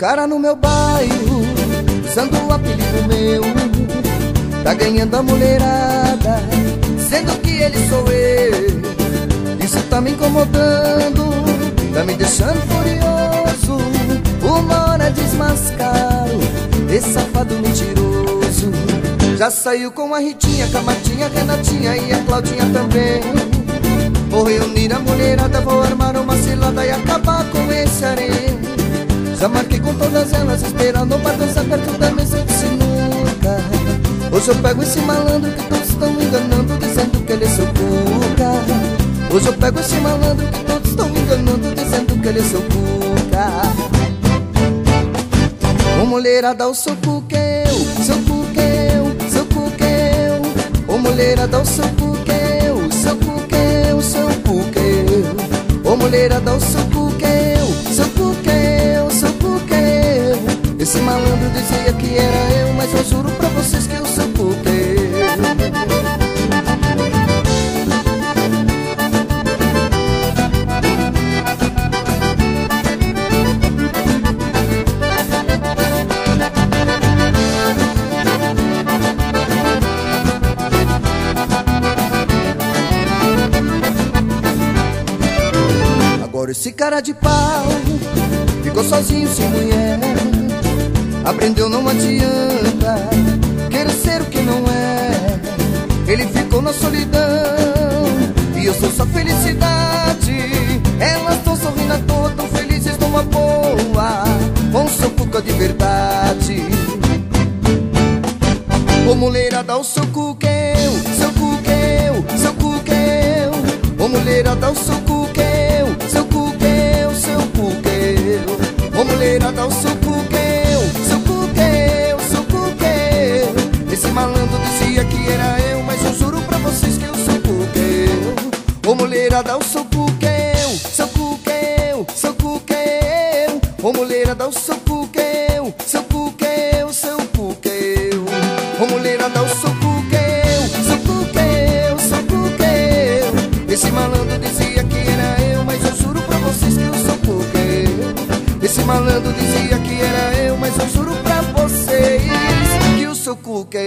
cara no meu bairro, usando o apelido meu. Tá ganhando a mulherada, sendo que ele sou eu. Isso tá me incomodando, tá me deixando furioso. Uma hora desmascaro, esse safado mentiroso. Já saiu com a Ritinha, com a Martinha, a Renatinha e a Claudinha também. Vou reunir a mulherada, vou armar uma cilada e acabar com esse areia. Já marquei com todas elas, esperando pra dançar perto da mesa de sinuca. Hoje eu pego esse malandro que todos estão enganando, dizendo que ele é seu cuca. Hoje eu pego esse malandro que todos estão enganando, dizendo que ele é seu cuca. Ô mulherada, o seu cuqueu, seu cuqueu, seu cuqueu. Ô mulherada, o seu cuqueu, seu cuqueu, seu cuqueu. Ô mulherada, o seu dizia que era eu, mas eu juro pra vocês que eu sou cuqueu. Agora esse cara de pau ficou sozinho sem mulher. Aprendeu não adianta querer ser o que não é. Ele ficou na solidão e eu sou sua felicidade. Elas estão sorrindo à toa, tão felizes numa boa, com seu cuca de verdade. Ô mulherada, o seu cuqueu, seu cuqueu, seu cuqueu. Ô mulherada, o seu cuqueu, seu cuqueu, seu cuqueu. Ô mulherada, o seu Malandro dizia que era eu, mas eu juro pra vocês que eu sou cuqueu. Ô mulherada, o seu cuqueu, seu cuqueu, seu cuqueu. Ô mulherada, o seu cuqueu, seu cuqueu, seu cuqueu. Ô mulherada, o seu cuqueu, seu cuqueu, seu cuqueu. Esse malandro dizia que era eu, mas eu juro pra vocês que eu sou cuqueu. Esse malandro dizia so ku ke